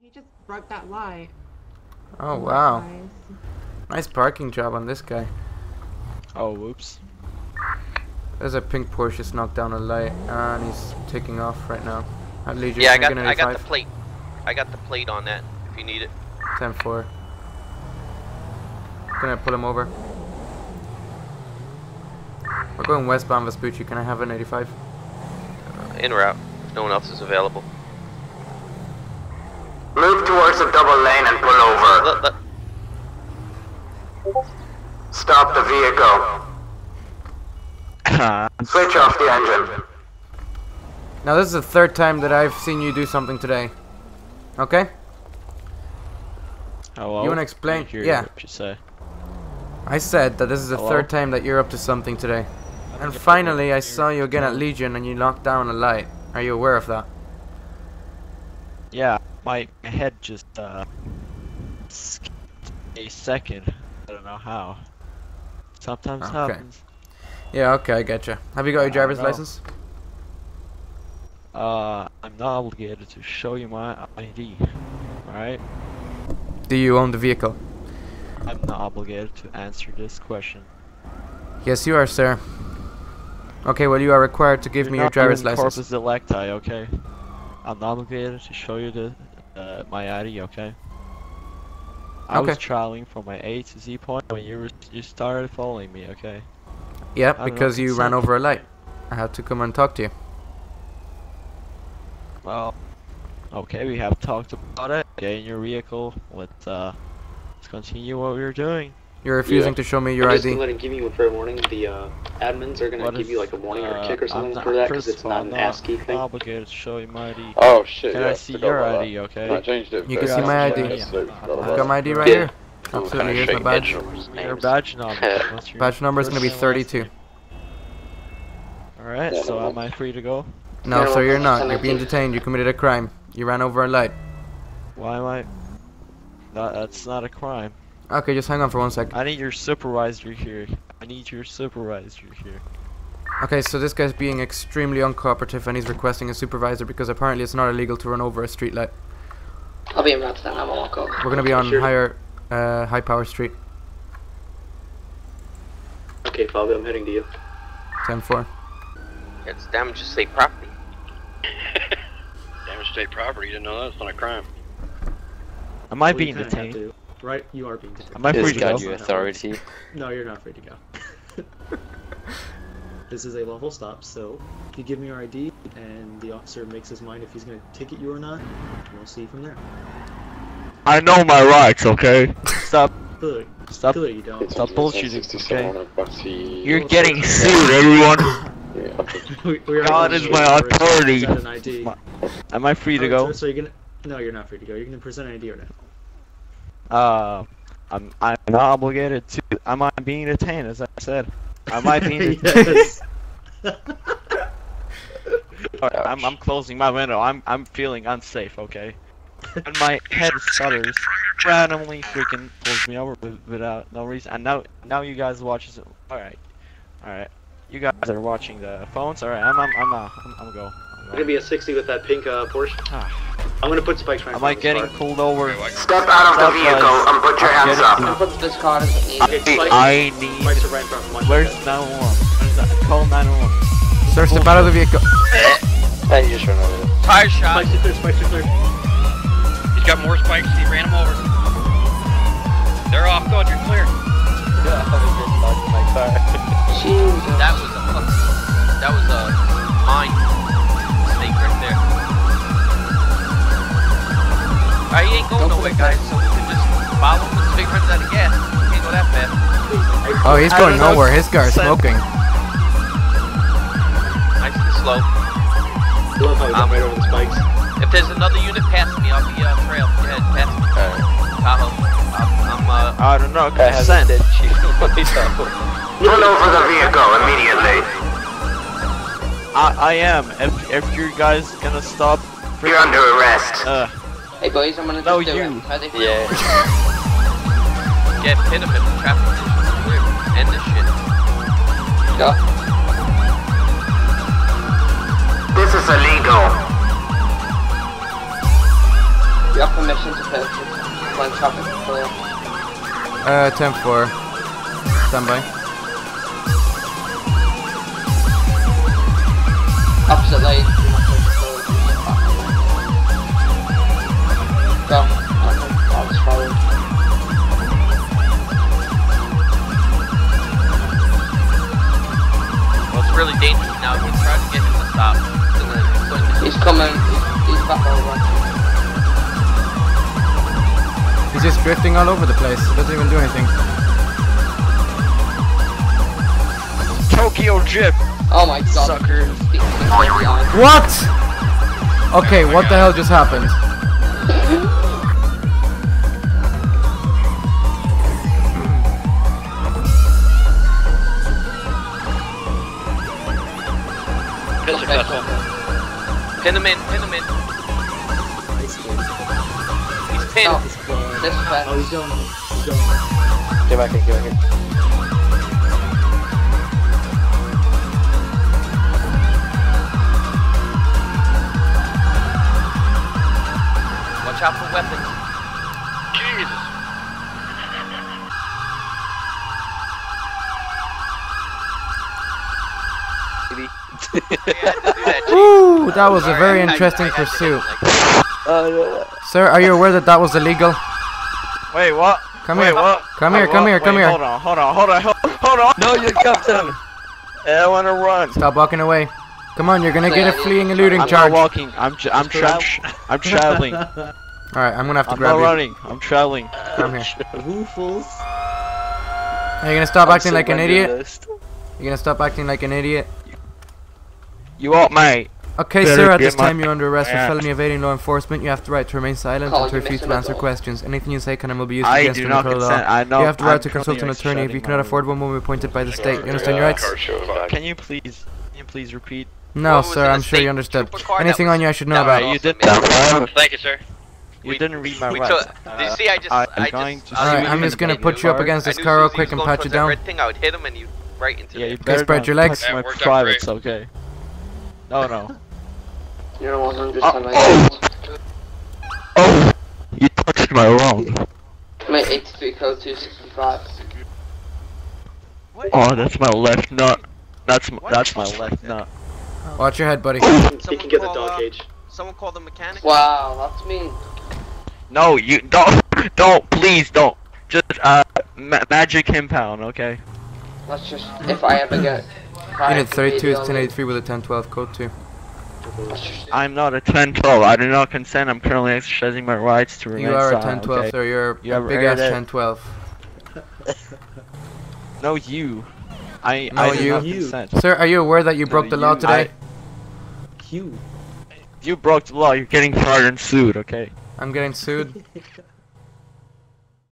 He just broke that light. Oh wow. Guys. Nice parking job on this guy. Oh, whoops. There's a pink Porsche just knocked down a light and he's taking off right now. At Legion, Yeah, I I'm got gonna I got the plate. I got the plate on that. If you need it. 10-4. Gonna pull him over. We're going westbound Vespucci. Can I have an 85? Uh, in route. If no one else is available. Towards lane and pull over. Let- let- Stop the vehicle. Switch off the engine. Now this is the third time that I've seen you do something today. Okay? Hello? You wanna explain- Didn't hear yeah. What you say? I said that this is the Hello? third time that you're up to something today. And finally I saw you again at Legion and you knocked down a light. Are you aware of that? My head just uh skipped a second. I don't know how. Sometimes Okay. happens. Yeah, okay, I gotcha. Have you got your driver's license? Uh, I'm not obligated to show you my ID. Alright? Do you own the vehicle? I'm not obligated to answer this question. Yes, you are, sir. Okay, well, you are required to give You're me your driver's license. Corpus delicti, okay? I'm not obligated to show you the uh, my ID, okay? I was traveling from my A to Z point when you were, you started following me, okay? Yeah, I because you ran over a light. I had to come and talk to you. Well, okay, we have talked about it. Get in your vehicle. Let's uh, let's continue what we were doing. You're refusing Yeah. to show me your I'm just ID. gonna give you a fair warning. The uh, admins are gonna What give if, you like a warning or a uh, kick or something for that because it's not I'm an not ASCII thing. obligated to show you my ID. Oh shit, Can yeah, I see your about that. ID, okay? I changed it. You can see my ID. it, so I forgot I've got my ID right Yeah. here. Absolutely, here's my badge. Your badge number. Your Badge number is gonna be 32. Alright, Yeah, so no, am I free to go? No, Yeah, sir, you're not. You're being detained. You committed a crime. You ran over a light. Why am I? That, that's not a crime. Okay, just hang on for one sec. I need your supervisor here. I need your supervisor here. Okay, so this guy's being extremely uncooperative and he's requesting a supervisor because apparently it's not illegal to run over a street light. I'll be in route to that. I'm a walk over. We're gonna be on Sure. higher, uh, high power street. Okay, Fabio, I'm heading to you. 10-4. It's damage to state property. Damage to state property. You didn't know that's not a crime. Am I Well, being detained? To, right? You are being detained. Am I free to go? you authority. No, you're not free to go. this is a lawful stop, so if you give me your ID and the officer makes his mind if he's going to ticket you or not, we'll see from there. I know my rights, okay? Stop. Clearly, Stop. clearly you don't. Stop bullshitting, 67 okay? on a Bussy. You're getting sued, everyone. Yeah. We- we God is to my present authority. an ID. Am I free to Oh, go? So, so you're gonna? No, you're not free to go. You're gonna present an ID or not? Uh, I'm I'm not obligated to. Am I being detained? As I said, am I being detained? yes. Alright, I'm I'm closing my window. I'm I'm feeling unsafe. Okay. And my head stutters. Randomly freaking pulls me over without no reason. And now now you guys watch this. All right, all right. You guys are watching the phones. All right. I'm I'm I'm uh, I'm, I'm go. I'm gonna be a 60 with that pink uh, Porsche. I'm gonna put spikes right in Am I getting this car. pulled over? Step out of the Stop, vehicle guys. and put your I'm hands getting- up. Put this car in I, spikes, I need. right in front of my Where's 911? Where's that? Call 911. Sir, step out of the vehicle. Hey, you just ran over there. Tire shot. Spikes are clear, spikes are clear. He's got more spikes. He ran him over. They're off. Good. You're clear. Jesus, that was a fucking. That was a mine Alright, he ain't going nowhere, guys. So we can just follow him with big runs out of gas. Can't go that fast. Oh, he's going nowhere. His car's Send- smoking. Nice and slow. I love how Um, right over the spikes. If there's another unit past me, I'll be uh, trail. Go ahead, pass me. Tahoe. I'm, I'm uh. I don't know. Consent. Pull over the vehicle immediately. I I am. If if you guys gonna stop. You're under arrest. Uh. Hey boys, I'm gonna No, you. Yeah. Get hit him if the traffic. End this shit. This is illegal. you have permission to purchase when traffic is clear? Uh, 10-4. Stand by. Opposite lane. Go. I'll just follow. It's really dangerous now. We tried to get him to stop. And then He's coming. He's, he's back over. He's just drifting all over the place. He doesn't even do anything. Tokyo Drift. Oh my god. Suckers. He's way behind. What? Okay, what the hell just happened? Pin him in, pin him in. Nice game. He's pinned. Oh, This guy- this fence. Oh, he's going. He's going. Get back in, get back in. Watch out for weapons. Jesus. Ooh, that was a very interesting pursuit. Uh, Sir, are you aware that that was illegal? Wait, what? Come Wait, here. what? Come Wait, here, come what? here, come Wait, here. Hold on, hold on, hold on, hold hold on. No, you captain. I wanna run. Stop walking away. Come on, you're gonna get a fleeing eluding I'm charge. not walking. I'm j- I'm tra- I'm traveling. Alright, I'm gonna have to grab you. I'm not you. running. I'm traveling. Come here. Woofles. Are you gonna stop I'm acting like an idiot? surrenderist. You gonna stop acting like an idiot? You what, mate? Okay, Better sir, at this time you're under arrest for felony evading law enforcement. You have the right to remain silent Call and to refuse to answer questions. Anything you say can and will be used I against you in not court law. I know. You have the right I'm to consult an attorney. If you cannot afford one, will be appointed by the state. You understand your rights? Can you please? Can you please repeat? No, sir, I'm sure you state understood. trooper car? That Anything on you I should know that about? was you didn't. awesome. Thank you, sir. You We- didn't read my we rights. took- Did you uh, see? I just, I'm I going just. to I Alright, knew I'm just gonna put you up against this car real quick and going pat you down. red thing, I would hit him and you right into Yeah, you better spread your legs. touch Yeah, my privates, okay? No, no. You're 100 Uh, percent Oh, you touched my wrong. Mate, 83 code 265. Oh, that's my left nut. That's my, that's my left nut. Watch your head, buddy. He can Someone get the call, dog uh, cage. Someone call the mechanic. Wow, that's mean. No, you don't, don't, please don't. Just uh, ma- magic impound, okay? Let's just, if I ever get. Unit 32 is being the only- 1083 with a 1012 code 2. Let's just- I'm not a 1012. I do not consent. I'm currently exercising my rights to remain You are a silent, 1012, okay? sir. You're You a big ass it? 1012. No, you. I, No, I do you. not consent. Sir, are you aware that you broke the law you- today? Hugh. You broke the law. You're getting fired and sued, okay? I'm getting sued.